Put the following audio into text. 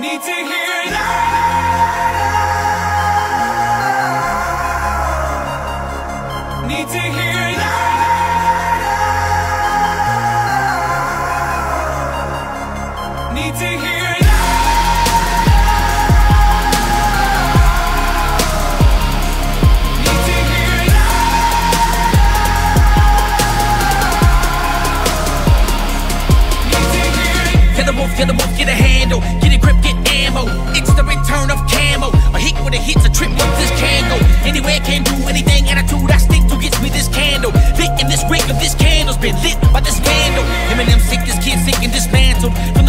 need to hear it now. Need to hear it. Need to hear it wolf, you're the wolf, get a handle been lit by this vandal. Eminem sick, this kid sick and dismantled.